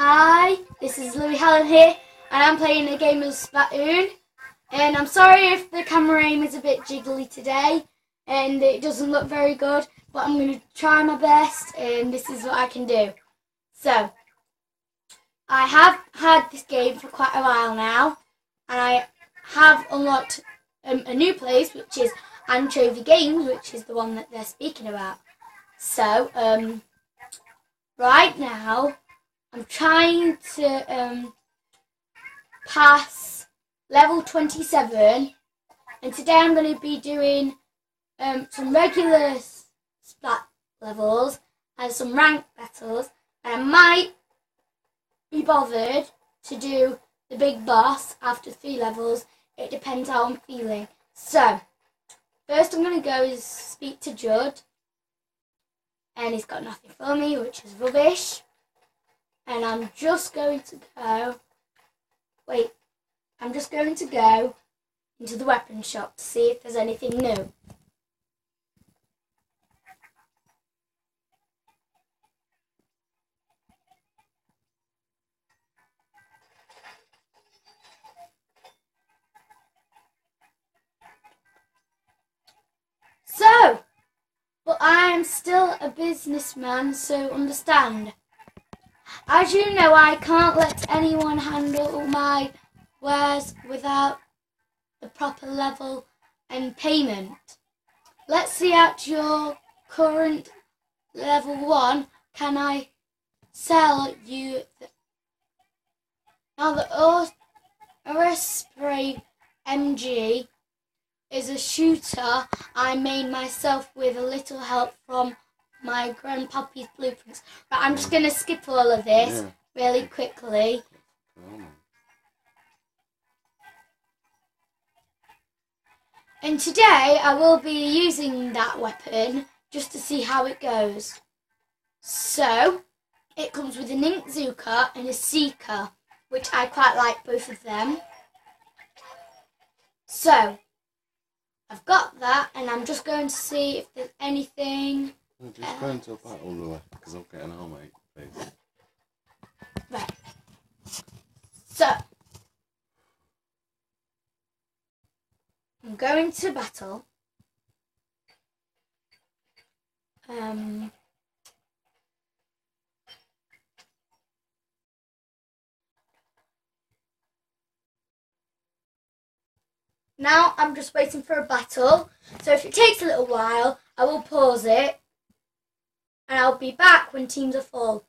Hi, this is Louis Hallam here, and I'm playing a game of Splatoon. And I'm sorry if the camera aim is a bit jiggly today, and it doesn't look very good, but I'm going to try my best, and this is what I can do. So, I have had this game for quite a while now, and I have unlocked um, a new place, which is Ancho-V Games, which is the one that they're speaking about. So, um, right now, I'm trying to um, pass level 27 and today I'm going to be doing um, some regular splat levels and some rank battles and I might be bothered to do the big boss after three levels. It depends how I'm feeling. So, first I'm going to go is speak to Judd and he's got nothing for me which is rubbish and I'm just going to go, wait, I'm just going to go into the weapon shop to see if there's anything new. So, but I am still a businessman, so understand. As you know, I can't let anyone handle my wares without the proper level and payment. Let's see at your current level 1, can I sell you the, now the Aerospray MG is a shooter I made myself with a little help from my grandpappy's blueprints. But I'm just going to skip all of this yeah. really quickly. And today I will be using that weapon just to see how it goes. So, it comes with an Inkzooka and a Seeker, which I quite like both of them. So, I've got that and I'm just going to see if there's anything no, just go into a battle, Louis, because I'll get an armor, please. Right. So, I'm going to battle. Um, now I'm just waiting for a battle. So if it takes a little while, I will pause it I'll be back when teams are full.